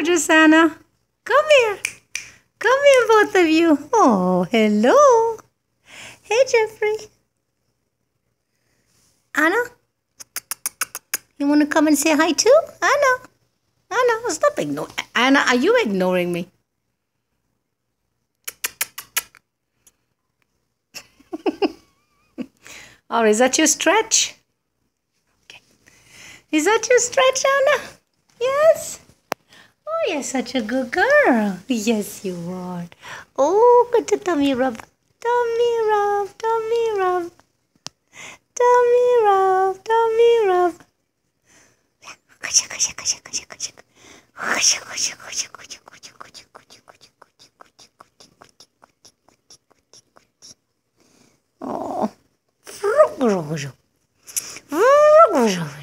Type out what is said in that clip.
gorgeous Anna. Come here. Come here, both of you. Oh, hello. Hey, Jeffrey. Anna? You want to come and say hi too? Anna? Anna, stop ignoring. Anna, are you ignoring me? or oh, is that your stretch? Okay. Is that your stretch, Anna? Yes? you're such a good girl. Yes, you are. Oh, good to tummy rub. Tummy rub, tummy rub. Tummy rub, tummy rub. Oh.